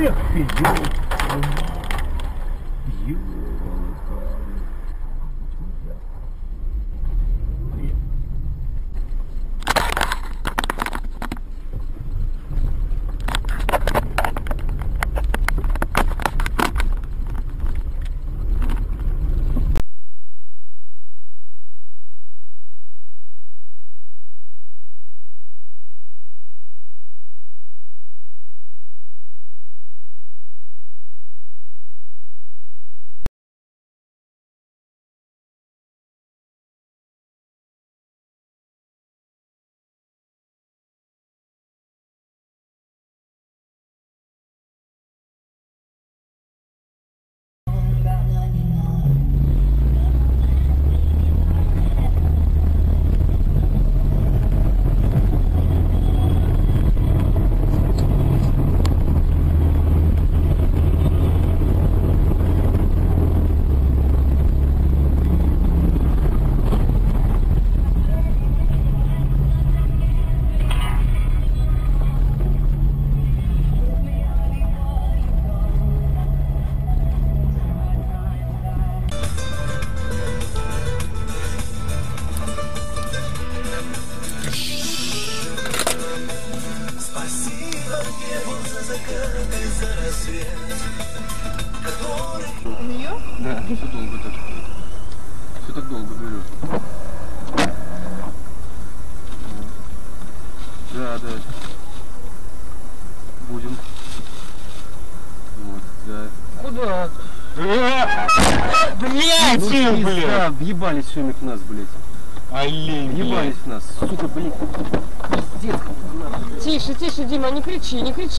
Эх ты, ё- Да, все долго так. Все так долго говорю. Да, да. Будем. Вот, да. Куда? Блять, Ну, блядь! пизда, въебались в нас, блядь. Олень, Въебались нас, сука, блядь. Пиздец. Тише, тише, Дима, не кричи, не кричи.